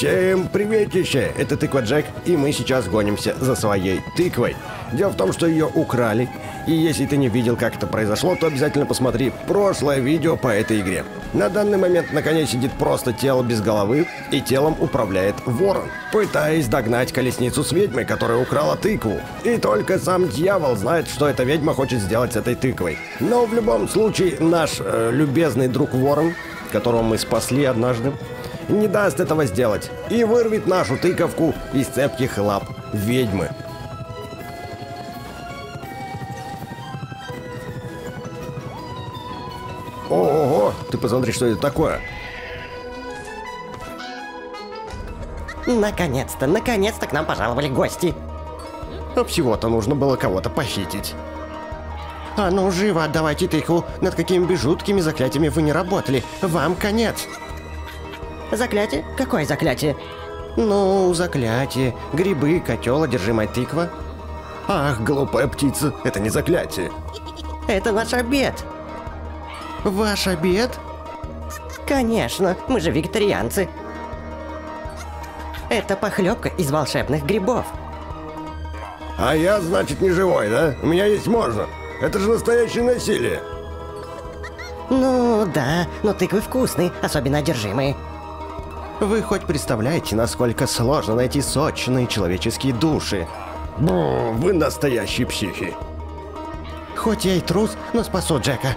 Всем приветище! Это Тыква Джек, и мы сейчас гонимся за своей тыквой. Дело в том, что ее украли, и если ты не видел, как это произошло, то обязательно посмотри прошлое видео по этой игре. На данный момент на коне сидит просто тело без головы, и телом управляет ворон, пытаясь догнать колесницу с ведьмой, которая украла тыкву. И только сам дьявол знает, что эта ведьма хочет сделать с этой тыквой. Но в любом случае, наш э, любезный друг ворон, которого мы спасли однажды, не даст этого сделать и вырвет нашу тыковку из цепких лап ведьмы. Ого, ты посмотри, что это такое. Наконец-то, наконец-то к нам пожаловали гости. А всего-то нужно было кого-то похитить. А ну живо отдавайте тыкву, над какими бы жуткими заклятиями вы не работали. Вам конец. Заклятие? Какое заклятие? Ну, заклятие. Грибы, котел, одержимая тыква. Ах, глупая птица, это не заклятие. Это наш обед. Ваш обед? Конечно, мы же вегетарианцы. Это похлебка из волшебных грибов. А я, значит, не живой, да? У меня есть можно. Это же настоящее насилие. Ну, да, но тыквы вкусные, особенно одержимые. Вы хоть представляете, насколько сложно найти сочные человеческие души? Бу, вы настоящие психи. Хоть я и трус, но спасу Джека.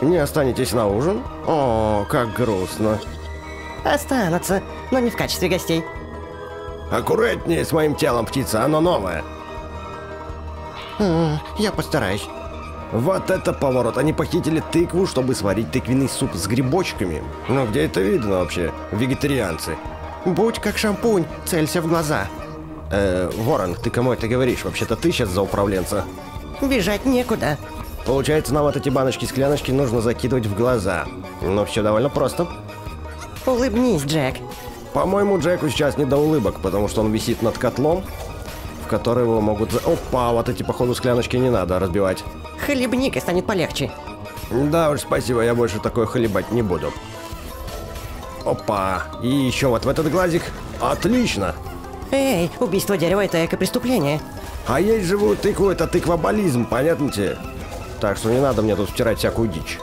Не останетесь на ужин? О, как грустно. Останутся, но не в качестве гостей. Аккуратнее с моим телом, птица, оно новое. Я постараюсь. Вот это поворот. Они похитили тыкву, чтобы сварить тыквенный суп с грибочками. Ну, где это видно вообще? Вегетарианцы. Будь как шампунь, целься в глаза. Э, Ворон, ты кому это говоришь? Вообще-то ты сейчас за управленца. Бежать некуда. Получается, нам вот эти баночки-скляночки нужно закидывать в глаза. Но все довольно просто. Улыбнись, Джек. По-моему, Джеку сейчас не до улыбок, потому что он висит над котлом, в который его могут... за- Опа, вот эти, походу, скляночки не надо разбивать. Хлебник и станет полегче. Да уж, спасибо, я больше такое хлебать не буду. Опа, и еще вот в этот глазик. Отлично! Эй, убийство дерева это эко-преступление. А есть живую тыкву, это тыквоболизм, понятно тебе? Так что не надо мне тут втирать всякую дичь.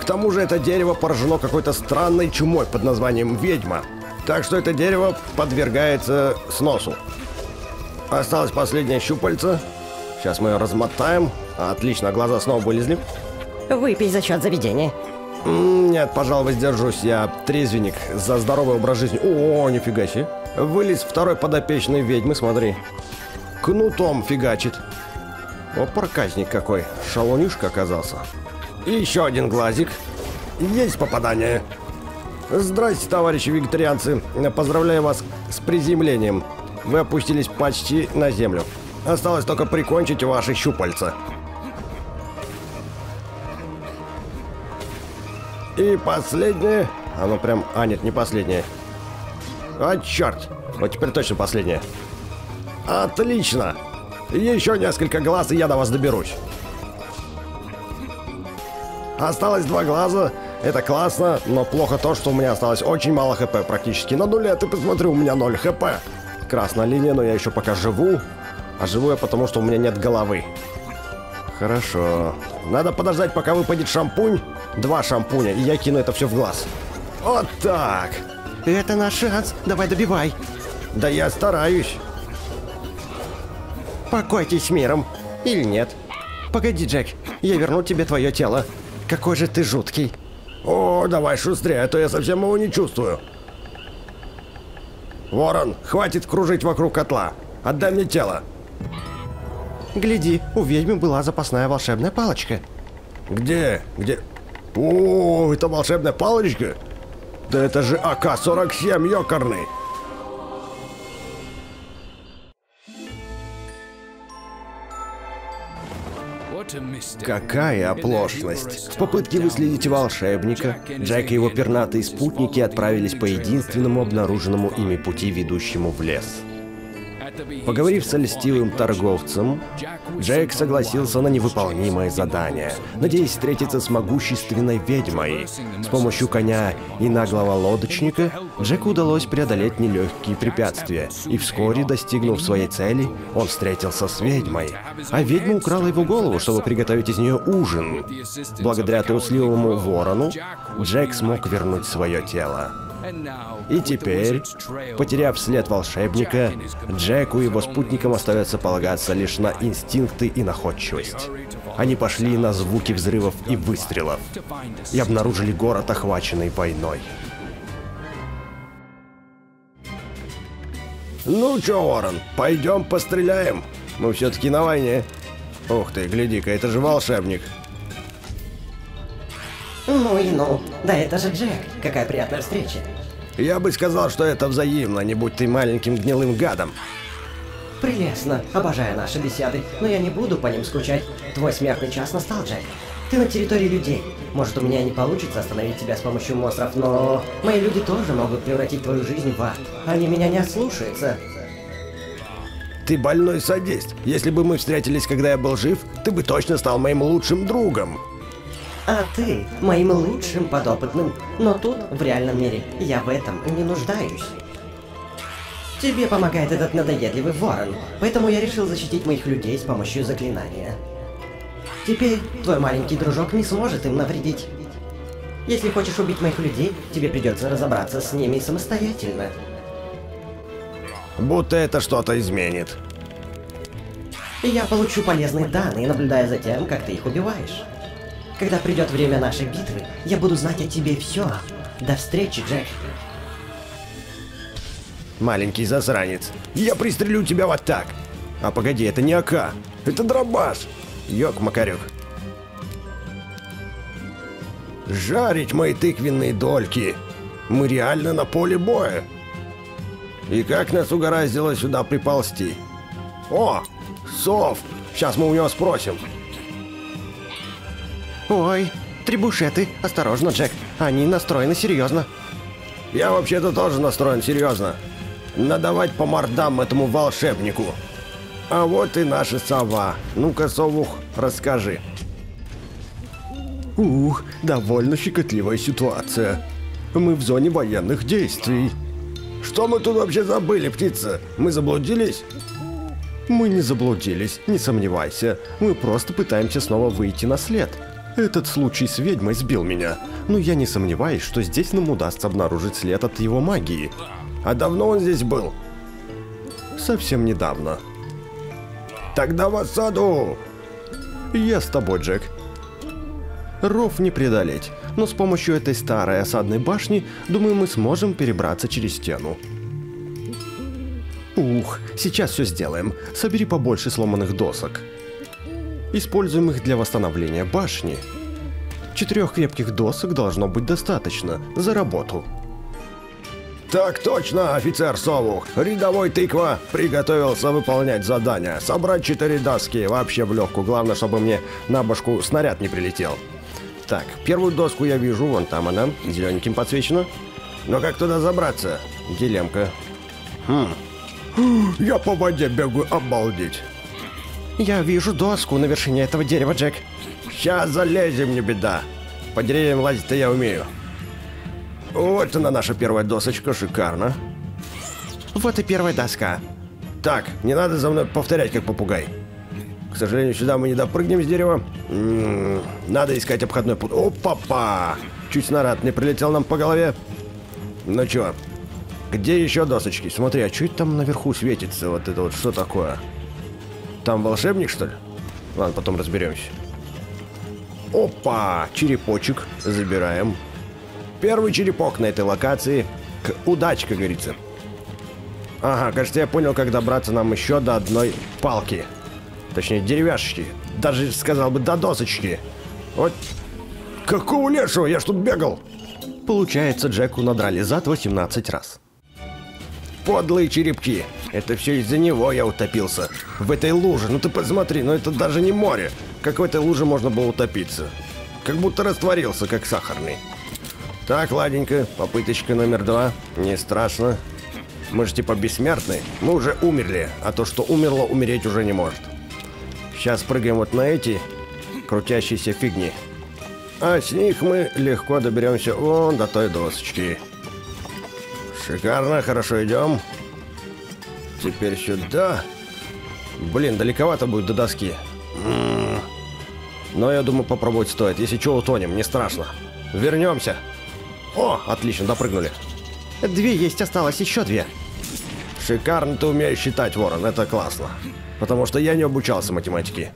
К тому же это дерево поражено какой-то странной чумой под названием ведьма. Так что это дерево подвергается сносу. Осталось последнее щупальце. Сейчас мы ее размотаем. Отлично, глаза снова вылезли. Выпей за счет заведения. Нет, пожалуй, воздержусь. Я трезвенник за здоровый образ жизни. О, нифига себе. Вылез второй подопечный ведьмы, смотри. Кнутом фигачит. О, проказник какой. Шалунишка оказался. И еще один глазик. Есть попадание. Здрасте, товарищи вегетарианцы. Поздравляю вас с приземлением. Вы опустились почти на землю. Осталось только прикончить ваши щупальца. И последнее. Оно прям... А, нет, не последнее. А, черт. Вот теперь точно последнее. Отлично. Еще несколько глаз, и я до вас доберусь. Осталось два глаза. Это классно, но плохо то, что у меня осталось очень мало хп практически. На нуле, ты посмотри, у меня 0 хп. Красная линия, но я еще пока живу. А живу я потому, что у меня нет головы. Хорошо. Надо подождать, пока выпадет шампунь. Два шампуня, и я кину это все в глаз. Вот так. Это наш шанс. Давай добивай. Да я стараюсь. Покойтесь миром. Или нет. Погоди, Джек. Я верну тебе твое тело. Какой же ты жуткий. О, давай шустрее, а то я совсем его не чувствую. Ворон, хватит кружить вокруг котла. Отдай мне тело. Гляди, у ведьмы была запасная волшебная палочка. Где? Где? О, это волшебная палочка? Да это же АК-47, ёкарный. Какая оплошность! В попытке выследить волшебника, Джек и его пернатые спутники отправились по единственному обнаруженному ими пути, ведущему в лес. Поговорив с льстивым торговцем, Джек согласился на невыполнимое задание, надеясь встретиться с могущественной ведьмой. С помощью коня и наглого лодочника Джеку удалось преодолеть нелегкие препятствия, и вскоре, достигнув своей цели, он встретился с ведьмой. А ведьма украла его голову, чтобы приготовить из нее ужин. Благодаря трусливому ворону, Джек смог вернуть свое тело. И теперь, потеряв след волшебника, Джеку и его спутникам остается полагаться лишь на инстинкты и находчивость. Они пошли на звуки взрывов и выстрелов и обнаружили город, охваченный войной. Ну чё, Уоррен, пойдем постреляем? Мы все-таки на войне. Ух ты, гляди-ка, это же волшебник. Ну и ну. Да это же Джек. Какая приятная встреча. Я бы сказал, что это взаимно, не будь ты маленьким гнилым гадом. Прелестно. Обожаю наши беседы. Но я не буду по ним скучать. Твой смертный час настал, Джек. Ты на территории людей. Может, у меня не получится остановить тебя с помощью монстров, но... Мои люди тоже могут превратить твою жизнь в ад. Они меня не ослушаются. Ты больной садист. Если бы мы встретились, когда я был жив, ты бы точно стал моим лучшим другом. А ты моим лучшим подопытным. Но тут, в реальном мире, я в этом не нуждаюсь. Тебе помогает этот надоедливый ворон, поэтому я решил защитить моих людей с помощью заклинания. Теперь твой маленький дружок не сможет им навредить. Если хочешь убить моих людей, тебе придется разобраться с ними самостоятельно. Будто это что-то изменит. Я получу полезные данные, наблюдая за тем, как ты их убиваешь. Когда придет время нашей битвы, я буду знать о тебе все. До встречи, Джек. Маленький засранец. Я пристрелю тебя вот так. А погоди, это не АК. Это дробаш. Ёк-макарёк. Жарить мои тыквенные дольки. Мы реально на поле боя. И как нас угораздило сюда приползти? О, сов. Сейчас мы у него спросим. Ой, трибушеты, осторожно, Джек. Они настроены серьезно. Я вообще-то тоже настроен серьезно. Надавать по мордам этому волшебнику. А вот и наша сова. Ну-ка, совух, расскажи. Ух, довольно щекотливая ситуация. Мы в зоне военных действий. Что мы тут вообще забыли, птица? Мы заблудились? Мы не заблудились, не сомневайся. Мы просто пытаемся снова выйти на след. Этот случай с ведьмой сбил меня, но я не сомневаюсь, что здесь нам удастся обнаружить след от его магии. А давно он здесь был? Совсем недавно. Тогда в осаду! Я с тобой, Джек. Ров не преодолеть, но с помощью этой старой осадной башни, думаю, мы сможем перебраться через стену. Ух, сейчас все сделаем. Собери побольше сломанных досок. Используем их для восстановления башни. Четырех крепких досок должно быть достаточно. За работу. Так точно, офицер Совух. Рядовой тыква приготовился выполнять задание. Собрать четыре доски, вообще в легкую. Главное, чтобы мне на башку снаряд не прилетел. Так, первую доску я вижу, вон там она, зелененьким подсвечена. Но как туда забраться? Дилемка. Хм. Я по воде бегаю, обалдеть. Я вижу доску на вершине этого дерева, Джек. Сейчас залезем, не беда. По деревьям лазить-то я умею. Вот она наша первая досочка, шикарно. Вот и первая доска. Так, не надо за мной повторять, как попугай. К сожалению, сюда мы не допрыгнем с дерева. М -м -м, надо искать обходной путь. Опа-па! Чуть снаряд не прилетел нам по голове. Ну чё, где еще досочки? Смотри, а что это там наверху светится? Вот это вот что такое? Там волшебник, что ли? Ладно, потом разберемся. Опа! Черепочек. Забираем. Первый черепок на этой локации. К удачи, как говорится. Ага, кажется, я понял, как добраться нам еще до одной палки. Точнее, деревяшечки. Даже, сказал бы, до досочки. Вот. Какого лешего? Я ж тут бегал. Получается, Джеку надрали зад 18 раз. Подлые черепки. Это все из-за него я утопился. В этой луже. Ну ты посмотри, ну это даже не море. Как в этой луже можно было утопиться? Как будто растворился, как сахарный. Так, ладненько. Попыточка номер два. Не страшно. Мы же типа бессмертны. Мы уже умерли, а то, что умерло, умереть уже не может. Сейчас прыгаем вот на эти крутящиеся фигни. А с них мы легко доберемся вон до той досочки. Шикарно, хорошо идем. Теперь сюда. Блин, далековато будет до доски. Но я думаю, попробовать стоит. Если что, утонем, не страшно. Вернемся. О, отлично, допрыгнули. Две есть, осталось еще две. Шикарно ты умеешь считать, Ворон, это классно. Потому что я не обучался математике.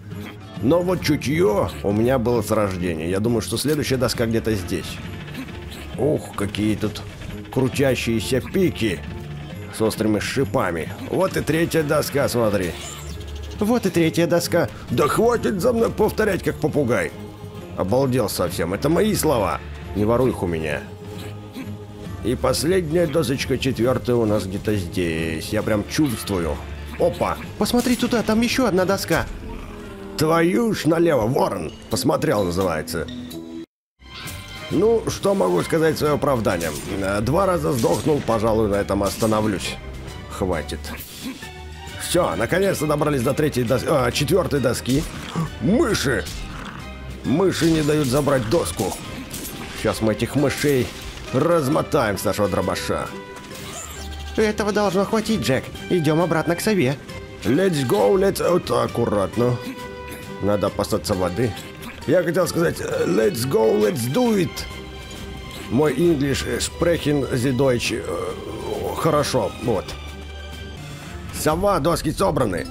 Но вот чутье у меня было с рождения. Я думаю, что следующая доска где-то здесь. Ух, какие тут крутящиеся пики с острыми шипами. Вот и третья доска, смотри. Вот и третья доска. Да хватит за мной повторять, как попугай. Обалдел совсем. Это мои слова. Не воруй их у меня. И последняя досочка, четвертая у нас где-то здесь. Я прям чувствую. Опа! Посмотри туда, там еще одна доска. Твою ж налево, ворон! Посмотрел, называется. Ну, что могу сказать в свое оправдание? Два раза сдохнул, пожалуй, на этом остановлюсь. Хватит. Все, наконец-то добрались до третьей доски, а, четвертой доски. Мыши! Мыши не дают забрать доску. Сейчас мы этих мышей размотаем с нашего дробаша. Этого должно хватить, Джек. Идем обратно к сове. Let's go, let's... Вот аккуратно. Надо опасаться воды. Я хотел сказать let's go, let's do it. Мой English sprechen the Deutsch. э, Хорошо, вот. Сова, доски собраны.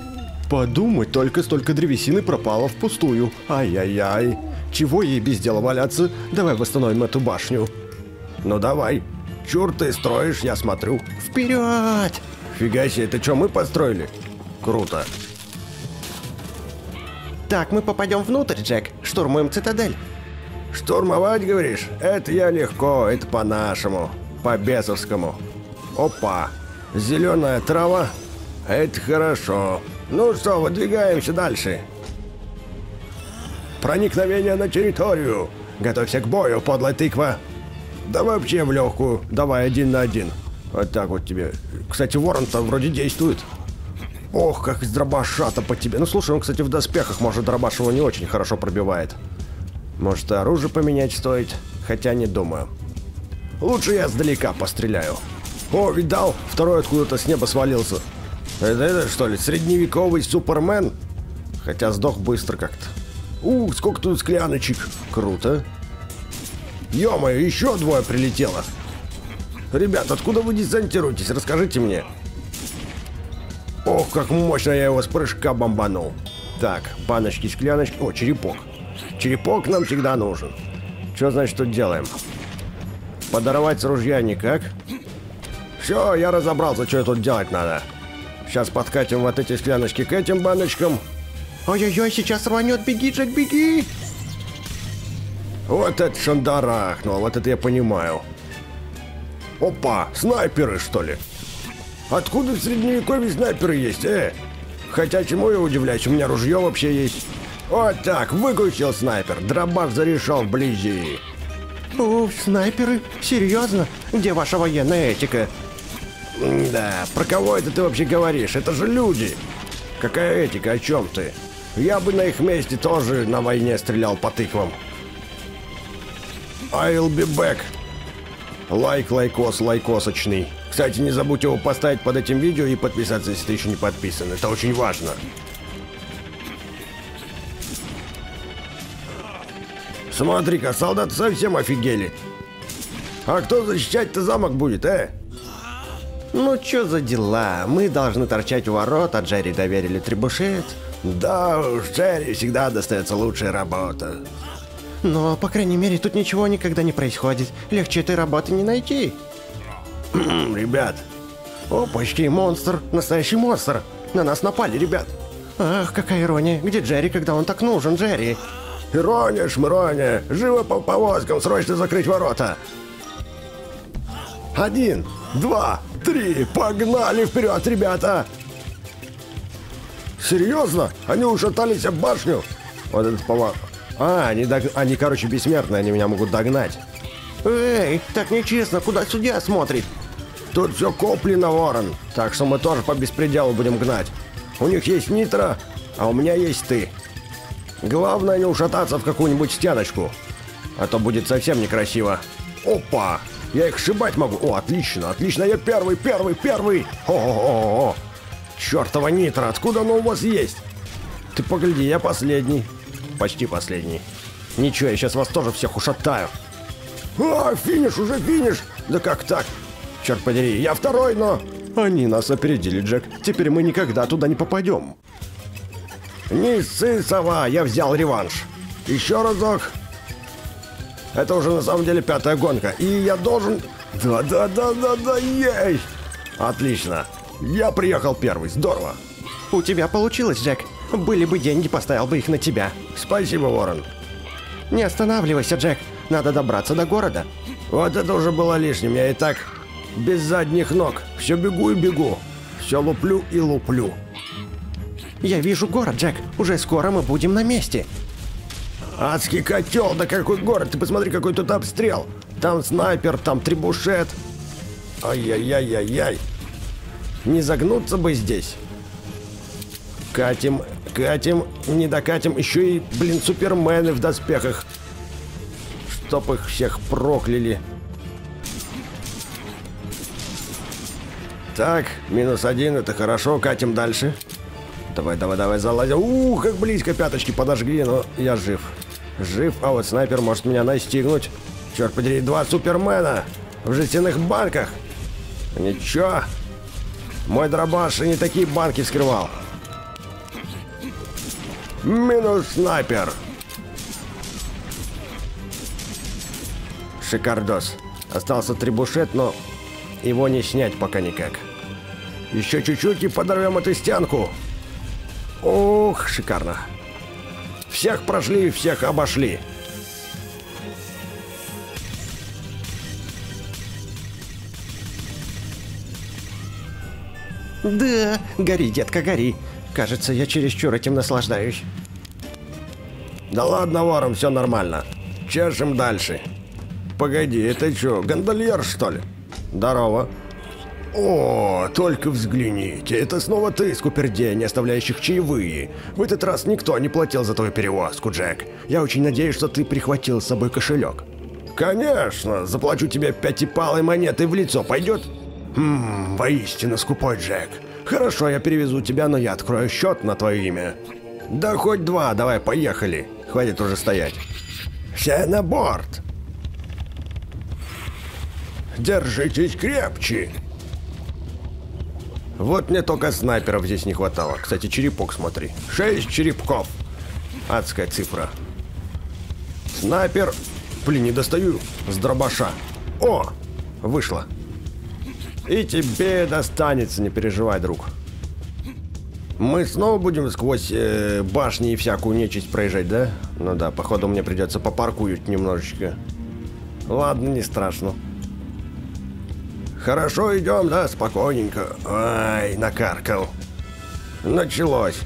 Подумать, только столько древесины пропало впустую. Ай-яй-яй. Чего ей без дела валяться? Давай восстановим эту башню. Ну давай. Чур ты строишь, я смотрю. Вперед! Фига себе, это что, мы построили? Круто. Так, мы попадем внутрь, Джек. Штурмуем цитадель. Штурмовать, говоришь? Это я легко, это по-нашему. По-бесовскому. Опа. Зеленая трава. Это хорошо. Ну что, выдвигаемся дальше. Проникновение на территорию. Готовься к бою, подлая тыква. Да вообще в легкую. Давай один на один. Вот так вот тебе. Кстати, ворон-то вроде действует. Ох, как из дробаша-то по тебе. Ну слушай, он, кстати, в доспехах, может, дробаш его не очень хорошо пробивает. Может, и оружие поменять стоит? Хотя не думаю. Лучше я сдалека постреляю. О, видал? Второй откуда-то с неба свалился. Это, это что ли, средневековый супермен? Хотя сдох быстро как-то. Ух, сколько тут скляночек. Круто. Ё-моё, еще двое прилетело. Ребят, откуда вы десантируетесь? Расскажите мне. Ох, как мощно я его с прыжка бомбанул. Так, баночки, скляночки. О, черепок. Черепок нам всегда нужен. Что значит тут делаем? Подорвать с ружья никак. Все, я разобрался, что тут делать надо. Сейчас подкатим вот эти скляночки к этим баночкам. Ой-ой-ой, сейчас рванет. Беги, Джек, беги! Вот это шандарахнуло, вот это я понимаю. Опа, снайперы, что ли? Откуда в средневековье снайперы есть, э? Хотя чему я удивляюсь, у меня ружье вообще есть. Вот так, выключил снайпер, дробаш зарешал вблизи. Уф, снайперы? Серьезно? Где ваша военная этика? Да, про кого это ты вообще говоришь? Это же люди. Какая этика, о чем ты? Я бы на их месте тоже на войне стрелял по тыквам. I'll be back. Лайк, лайкос, лайкосочный. Кстати, не забудь его поставить под этим видео и подписаться, если ты еще не подписан. Это очень важно. Смотри-ка, солдаты совсем офигели. А кто защищать-то замок будет, э? Ну чё за дела? Мы должны торчать у ворот, а Джерри доверили требушет. Да уж, Джерри всегда достается лучшая работа. Но, по крайней мере, тут ничего никогда не происходит. Легче этой работы не найти. Ребят, О, почти монстр. Настоящий монстр. На нас напали, ребят. Ах, какая ирония. Где Джерри, когда он так нужен, Джерри? Ирония, шмырония, живо по повозкам, срочно закрыть ворота. Один, два, три, погнали вперед, ребята! Серьезно? Они ушатались об башню? Вот этот повар. А, они, дог- они, короче, бессмертные, они меня могут догнать. Эй, так нечестно, куда судья смотрит? Тут все куплено, Ворон, так что мы тоже по беспределу будем гнать. У них есть нитро, а у меня есть ты. Главное не ушататься в какую-нибудь стеночку, а то будет совсем некрасиво. Опа! Я их шибать могу. О, отлично, отлично, я первый, первый, первый. О-о-о-о. Чёртова нитро, откуда оно у вас есть? Ты погляди, я последний. Почти последний. Ничего, я сейчас вас тоже всех ушатаю. А, финиш, уже финиш! Да как так? Черт подери, я второй, но... Они нас опередили, Джек. Теперь мы никогда туда не попадем. Не ссы, сова, я взял реванш. Еще разок. Это уже на самом деле пятая гонка. И я должен... Да-да-да-да-да, есть! Отлично. Я приехал первый, здорово. У тебя получилось, Джек. Были бы деньги, поставил бы их на тебя. Спасибо, Ворон. Не останавливайся, Джек. Надо добраться до города. Вот это уже было лишним. Я и так без задних ног. Все бегу и бегу. Все луплю и луплю. Я вижу город, Джек. Уже скоро мы будем на месте. Адский котел, да какой город, ты посмотри, какой тут обстрел. Там снайпер, там трибушет. Ай-яй-яй-яй-яй. Не загнуться бы здесь. Катим, катим, не докатим. Еще и, блин, супермены в доспехах. Чтоб их всех прокляли. Так, минус один, это хорошо, катим дальше. Давай, давай, давай, залазим. Ух, как близко пяточки подожгли, но я жив. Жив, а вот снайпер может меня настигнуть. Черт подери, два супермена в жестяных банках. Ничего. Мой дробаш и не такие банки вскрывал. Минус снайпер. Шикардос. Остался трибушет, но его не снять пока никак. Еще чуть-чуть и подорвем эту стенку. Ох, шикарно. Всех прошли, всех обошли. Да, гори, детка, гори. Кажется, я чересчур этим наслаждаюсь. Да ладно, вором, все нормально. Чешем дальше. Погоди, это что, гондольер, что ли? Здорово. О, только взгляните, это снова ты, скупердей, не оставляющих чаевые. В этот раз никто не платил за твою перевозку, Джек. Я очень надеюсь, что ты прихватил с собой кошелек. Конечно, заплачу тебе пятипалой монетой в лицо, пойдет? Хм, воистину скупой, Джек. Хорошо, я перевезу тебя, но я открою счет на твое имя. Да хоть два, давай, поехали. Хватит уже стоять. Все на борт. Держитесь крепче. Вот мне только снайперов здесь не хватало. Кстати, черепок смотри. Шесть черепков. Адская цифра. Снайпер. Блин, не достаю с дробаша. О, вышло. И тебе достанется, не переживай, друг. Мы снова будем сквозь э, башни и всякую нечисть проезжать, да? Ну да, походу мне придется попаркуют немножечко. Ладно, не страшно. Хорошо идем, да, спокойненько. Ай, накаркал. Началось.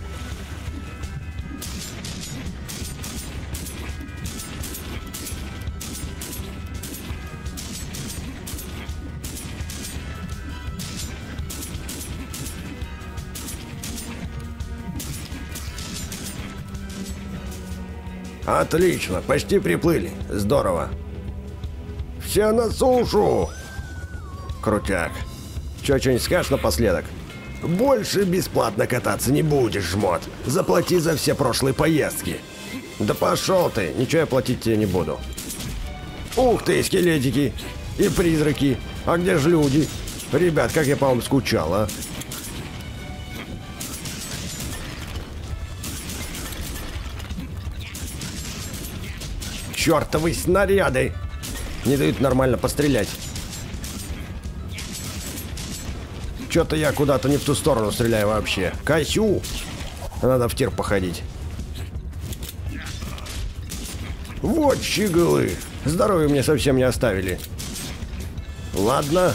Отлично, почти приплыли. Здорово. Все на сушу! Крутяк. Че, что-нибудь скажешь напоследок? Больше бесплатно кататься не будешь, жмот. Заплати за все прошлые поездки. Да пошел ты, ничего я платить тебе не буду. Ух ты, скелетики и призраки. А где же люди? Ребят, как я по вам скучал, а? Чертовы снаряды! Не дают нормально пострелять. Что-то я куда-то не в ту сторону стреляю вообще. Косю! Надо в тир походить. Вот щеглы! Здоровье мне совсем не оставили. Ладно.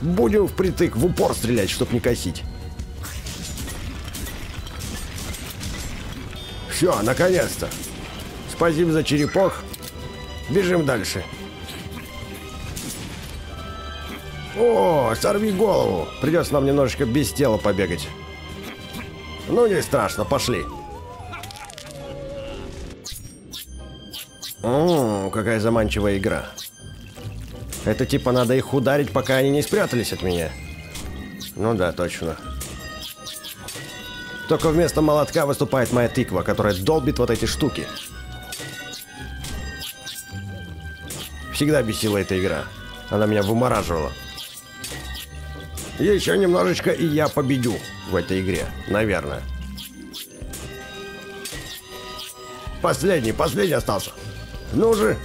Будем впритык, в упор стрелять, чтоб не косить. Все, наконец-то. Спасибо за черепок. Бежим дальше. О, сорви голову. Придется нам немножечко без тела побегать. Ну, не страшно, пошли. О, какая заманчивая игра. Это типа надо их ударить, пока они не спрятались от меня. Ну да, точно. Только вместо молотка выступает моя тыква, которая долбит вот эти штуки. Всегда бесила эта игра. Она меня вымораживала. Еще немножечко, и я победю в этой игре. Наверное. Последний, последний остался. Ну же.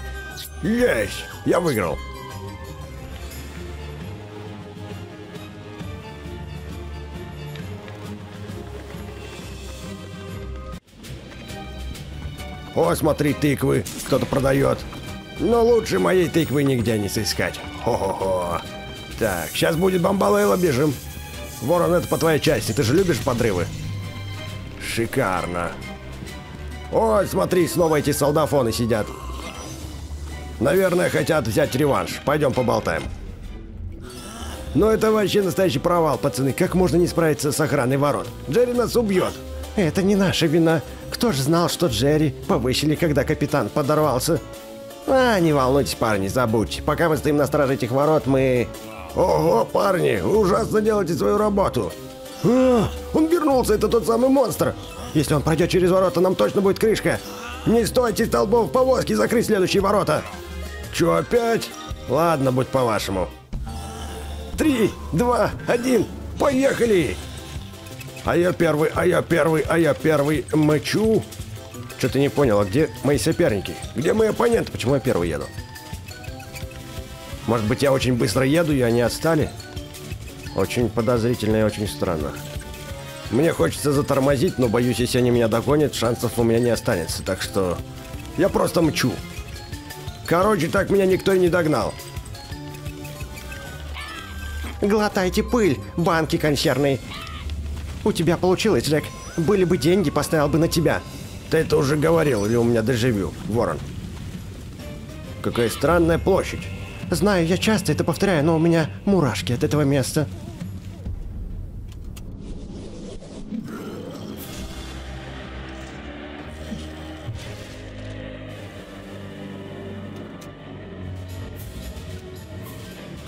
Есть! Я выиграл. О, смотри, тыквы. Кто-то продает. Но лучше моей тыквы нигде не сыскать. Хо-хо-хо. Так, сейчас будет бомбалейла, бежим. Ворон, это по твоей части. Ты же любишь подрывы? Шикарно. Ой, смотри, снова эти солдафоны сидят. Наверное, хотят взять реванш. Пойдем поболтаем. Но это вообще настоящий провал, пацаны. Как можно не справиться с охраной ворот? Джерри нас убьет. Это не наша вина. Кто ж знал, что Джерри повысили, когда капитан подорвался? А, не волнуйтесь, парни, забудьте. Пока мы стоим на страже этих ворот, мы... Ого, парни, вы ужасно делаете свою работу. А, он вернулся, это тот самый монстр. Если он пройдет через ворота, нам точно будет крышка. Не стойте столбов повозки, закрыть следующие ворота. Чё, опять? Ладно, будь по-вашему. Три, два, один, поехали! А я первый, а я первый, а я первый мочу. Что-то не понял, а где мои соперники? Где мои оппоненты? Почему я первый еду? Может быть, я очень быстро еду, и они отстали? Очень подозрительно и очень странно. Мне хочется затормозить, но боюсь, если они меня догонят, шансов у меня не останется. Так что я просто мчу. Короче, так меня никто и не догнал. Глотайте пыль, банки консервные. У тебя получилось, Джек. Были бы деньги, поставил бы на тебя. Ты это уже говорил, или у меня дежавю, Ворон? Какая странная площадь. Знаю, я часто это повторяю, но у меня мурашки от этого места.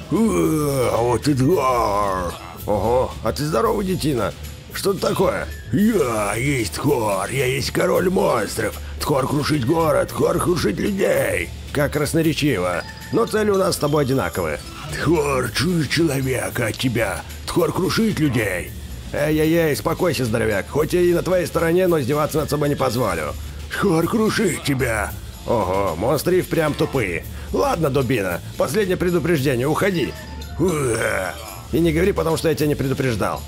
А вот и Тхор. Ого, а ты здоровый, детина. Что это такое? Я есть Тхор, я есть король монстров. Тхор крушить город, Тхор крушить людей. Как красноречиво. Но цели у нас с тобой одинаковые. Тхор чует человека от тебя. Тхор крушить людей. Эй-эй-эй, спокойся, здоровяк. Хоть я и на твоей стороне, но издеваться над собой не позволю. Тхор крушить тебя. Ого, монстры прям тупые. Ладно, дубина, последнее предупреждение, уходи. И не говори, потому что я тебя не предупреждал.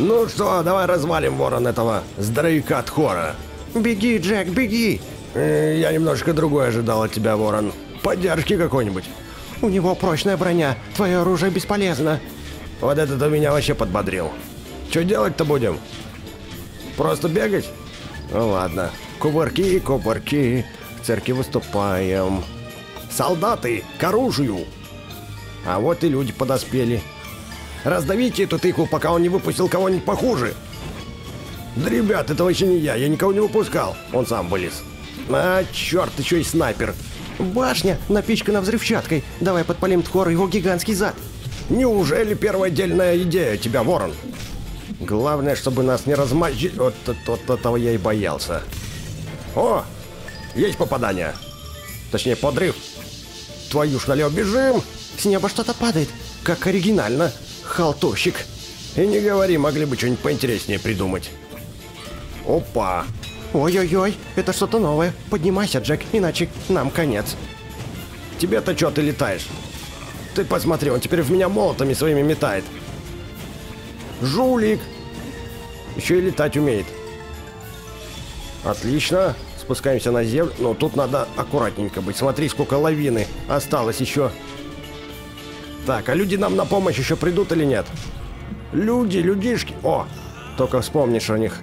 Ну что, давай развалим ворон этого здоровяка от хора. Беги, Джек, беги! Э, я немножко другое ожидал от тебя, ворон. Поддержки какой-нибудь. У него прочная броня, твое оружие бесполезно. Вот это ты меня вообще подбодрил. Что делать-то будем? Просто бегать? Ну ладно. Кувырки, кувырки. В церкви выступаем. Солдаты, к оружию! А вот и люди подоспели. Раздавите эту тыкву, пока он не выпустил кого-нибудь похуже. Да, ребят, это вообще не я, я никого не выпускал. Он сам вылез. А, черт, еще и снайпер. Башня напичкана взрывчаткой. Давай подпалим Тхор его гигантский зад. Неужели первая отдельная идея тебя, Ворон? Главное, чтобы нас не размозжили. Вот, вот, вот этого я и боялся. О, есть попадание. Точнее, подрыв. Твою ж налево бежим. С неба что-то падает. Как оригинально. Халтурщик. И не говори, могли бы что-нибудь поинтереснее придумать. Опа. Ой-ой-ой, это что-то новое. Поднимайся, Джек, иначе нам конец. Тебе-то что ты летаешь? Ты посмотри, он теперь в меня молотами своими метает. Жулик! Еще и летать умеет. Отлично. Спускаемся на землю. Но тут надо аккуратненько быть. Смотри, сколько лавины осталось еще. Так, а люди нам на помощь еще придут или нет? Люди, людишки. О, только вспомнишь о них.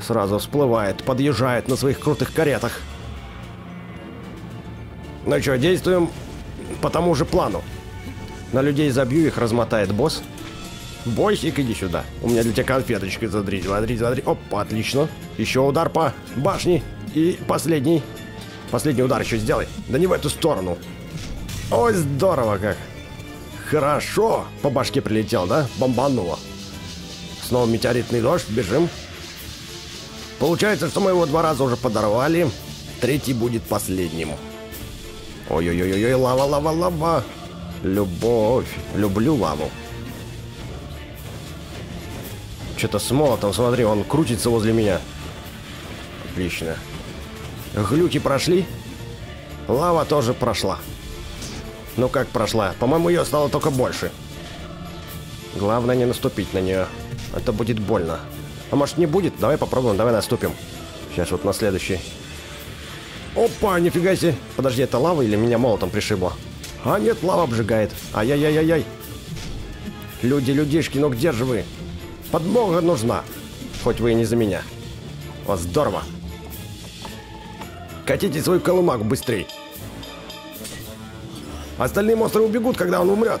Сразу всплывает, подъезжает на своих крутых каретах. Ну что, действуем по тому же плану. На людей забью, их размотает босс. Бойсик, иди сюда. У меня для тебя конфеточка. Смотри, смотри, смотри. Опа, отлично. Еще удар по башне. И последний. Последний удар еще сделай. Да не в эту сторону. Ой, здорово как. Хорошо. По башке прилетел, да? Бомбануло. Снова метеоритный дождь. Бежим. Получается, что мы его два раза уже подорвали. Третий будет последним. Ой-ой-ой-ой, лава, лава, лава. Любовь. Люблю лаву. Что-то с молотом, смотри, он крутится возле меня. Отлично. Глюки прошли. Лава тоже прошла. Ну как прошла? По-моему, ее стало только больше. Главное не наступить на нее. Это будет больно. А может не будет? Давай попробуем, давай наступим. Сейчас вот на следующий. Опа, нифига себе. Подожди, это лава или меня молотом пришибло? А нет, лава обжигает. Ай-яй-яй-яй-яй. Люди, людишки, ну где же вы? Подмога нужна. Хоть вы и не за меня. Вот здорово. Катите свой колымак быстрей. Остальные монстры убегут, когда он умрет.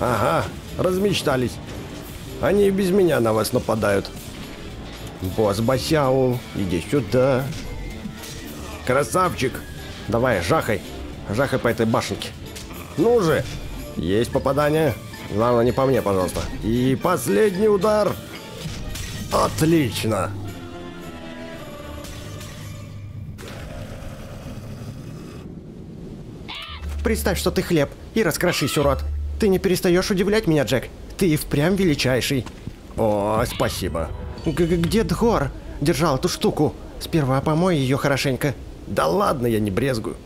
Ага, размечтались. Они и без меня на вас нападают. Босс Басяу, иди сюда. Красавчик. Давай, жахай. Жахай по этой башенке. Ну же. Есть попадание. Главное, не по мне, пожалуйста. И последний удар. Отлично. Представь, что ты хлеб, и раскрошись, урод. Ты не перестаешь удивлять меня, Джек. Ты и впрямь величайший. О, спасибо. Г Где Дгор? Держал эту штуку. Сперва помой ее хорошенько. Да ладно, я не брезгую.